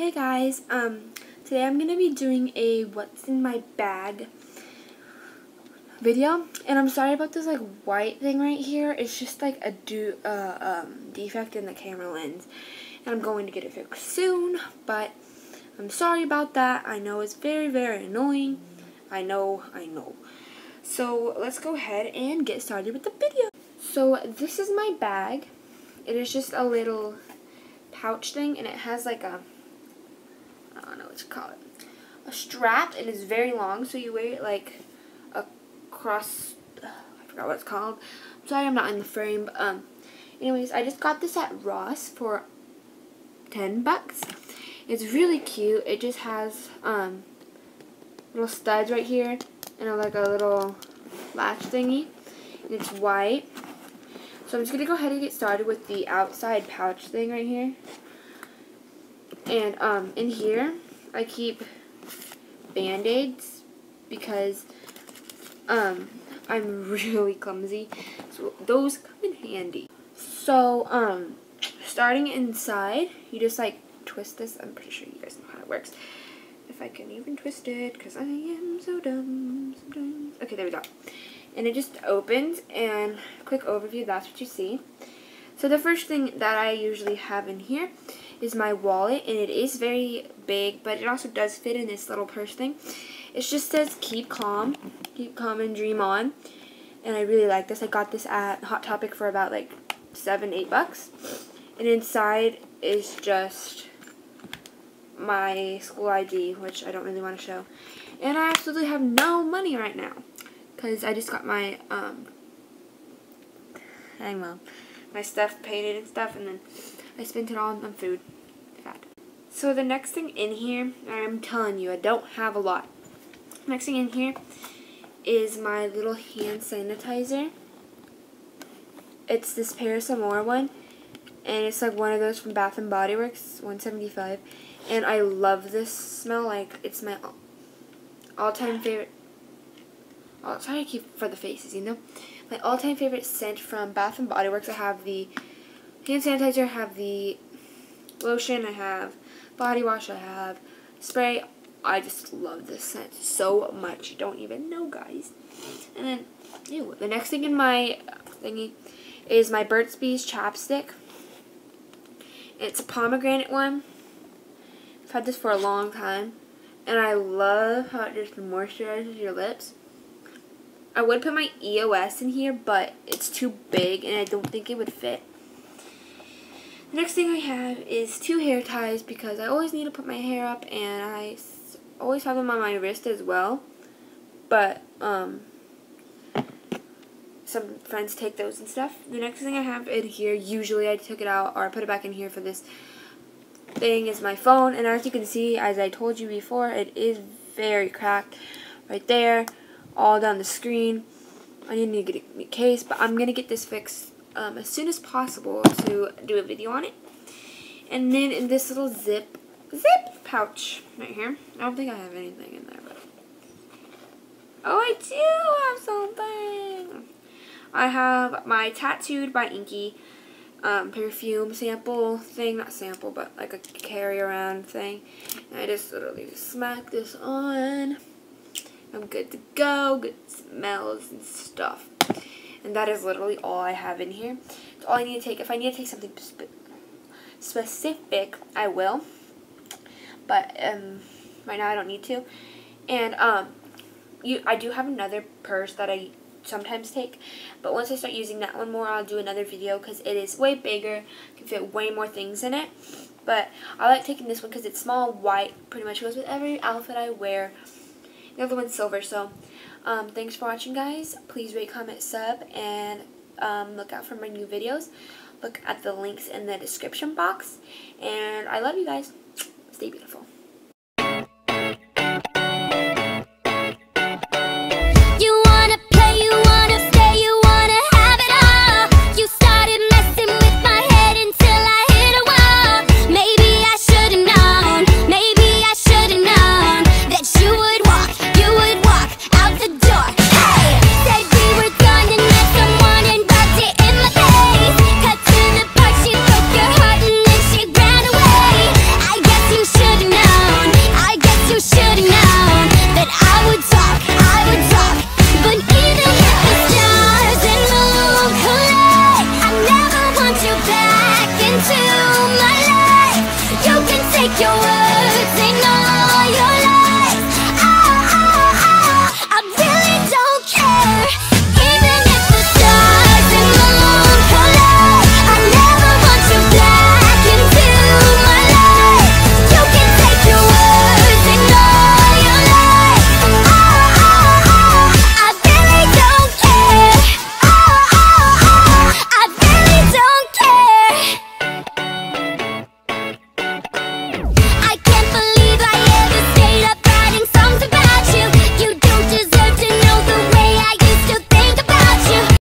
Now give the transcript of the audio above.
Hey guys, um, today I'm going to be doing a what's in my bag video, and I'm sorry about this like white thing right here, it's just like a do, uh, um, defect in the camera lens, and I'm going to get it fixed soon, but I'm sorry about that, I know it's very, very annoying, I know, I know. So, let's go ahead and get started with the video. So, this is my bag, it is just a little pouch thing, and it has like a don't know what to call it, a strap. And It is very long, so you wear it like across, I forgot what it's called. I'm sorry I'm not in the frame, but, um, anyways, I just got this at Ross for 10 bucks. It's really cute. It just has, um, little studs right here, and like a little latch thingy. And it's white. So I'm just going to go ahead and get started with the outside pouch thing right here. And um, in here, I keep Band-Aids because um, I'm really clumsy. So those come in handy. So, um, starting inside, you just like twist this. I'm pretty sure you guys know how it works. If I can even twist it, because I am so dumb sometimes. Okay, there we go. And it just opens, and quick overview, that's what you see. So the first thing that I usually have in here is my wallet, and it is very big, but it also does fit in this little purse thing. It just says keep calm, keep calm and dream on, and I really like this. I got this at Hot Topic for about like seven, eight bucks, and inside is just my school ID, which I don't really want to show, and I absolutely have no money right now, because I just got my, um, hang on, my stuff painted and stuff, and then I spent it all on food. Fat. So the next thing in here, I'm telling you, I don't have a lot. Next thing in here is my little hand sanitizer. It's this Paris Amour one. And it's like one of those from Bath and Body Works, 175. And I love this smell. Like, it's my all-time favorite. Oh, sorry I keep for the faces, you know? My all-time favorite scent from Bath and Body Works. I have the hand sanitizer, I have the lotion, I have body wash, I have spray. I just love this scent so much. You don't even know, guys. And then, ew, the next thing in my thingy is my Burt's Bees chapstick. It's a pomegranate one. I've had this for a long time. And I love how it just moisturizes your lips. I would put my EOS in here, but it's too big and I don't think it would fit. The next thing I have is two hair ties because I always need to put my hair up and I always have them on my wrist as well. But, um, some friends take those and stuff. The next thing I have in here, usually I took it out or I put it back in here for this thing is my phone. And as you can see, as I told you before, it is very cracked right there, all down the screen. I need to get a case, but I'm going to get this fixed um, as soon as possible to do a video on it. And then in this little zip, zip pouch right here. I don't think I have anything in there, but. Oh, I do have something. I have my Tattooed by Inky um, perfume sample thing. Not sample, but like a carry around thing. And I just literally smack this on. I'm good to go. Good smells and stuff. And that is literally all I have in here. It's all I need to take. If I need to take something spe specific, I will. But um, right now I don't need to. And um, you, I do have another purse that I sometimes take. But once I start using that one more, I'll do another video because it is way bigger. can fit way more things in it. But I like taking this one because it's small, white, pretty much goes with every outfit I wear. The other one's silver, so um, thanks for watching, guys. Please rate, comment, sub, and um, look out for my new videos. Look at the links in the description box. And I love you guys. Stay beautiful.